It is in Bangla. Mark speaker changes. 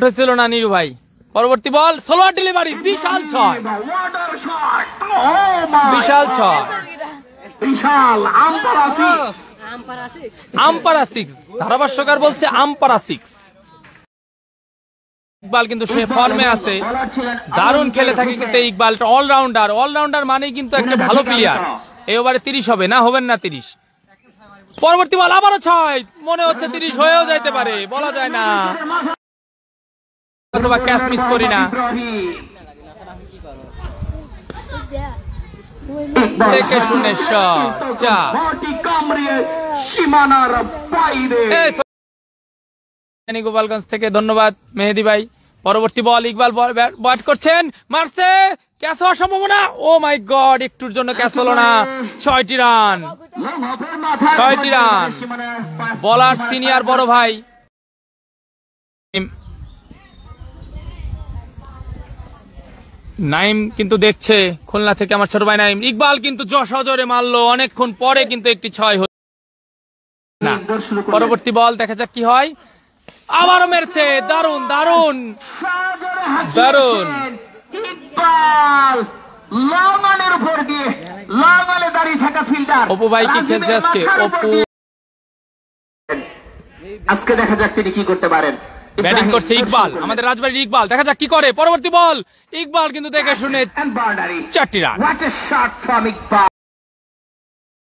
Speaker 1: উঠেছিল না নিরু ভাই? পরবর্তী বল সোলোয়ার ডেলিভারি বিশাল ছয়। বিশাল ছয়।
Speaker 2: বিশাল আম্পারা সিক্স
Speaker 1: ধারাভাষ্যকার বলছে আম্পারা সিক্স ইকবাল কিন্তু সে ফর্মে আছে। দারুণ খেলে থাকে কিন্তু এই ইকবাল অলরাউন্ডার অলরাউন্ডার মানেই কিন্তু একটা ভালো প্লেয়ার এই ওভারে তিরিশ হবে না হবেন না তিরিশ। পরবর্তী বল আবারও ছয়। মনে হচ্ছে তিরিশ হয়েও যাইতে পারে বলা যায় না। অথবা মিস করি না। গোপালগঞ্জ থেকে ধন্যবাদ, মেহেদি ভাই। পরবর্তী বল ইকবাল ব্যাট করছেন, মারছে। ক্যাচ হওয়ার সম্ভাবনা? ও মাই গড, একটুর জন্য ক্যাচ হলো না। ছয়টি রান। ছয়টি রান। বলার সিনিয়র বড় ভাই। নাইম কিন্তু দেখছে খুলনা থেকে আমার ছোট ভাই নাইম ইকবাল কিন্তু সজোরে মারলো অনেকক্ষণ পরে কিন্তু একটি ছয় হলো না। পরবর্তী বল দেখা যাক কি হয় আবারও মেরছে দারুণ দারুণ
Speaker 2: দারুণ হাত
Speaker 1: দারুণ।
Speaker 2: দিয়েছেন। ইকবাল উপর দিয়ে লং দাঁড়িয়ে থাকা ফিল্ডার
Speaker 1: অপু ভাই খেলছে আজকে অপু
Speaker 2: আজকে দেখা যাক তিনি কি করতে পারেন
Speaker 1: ব্যাটিং করছে ইকবাল। আমাদের রাজবাড়ির ইকবাল। দেখা যাক কি করে। পরবর্তী বল। ইকবাল কিন্তু দেখে শুনে চারটি রান।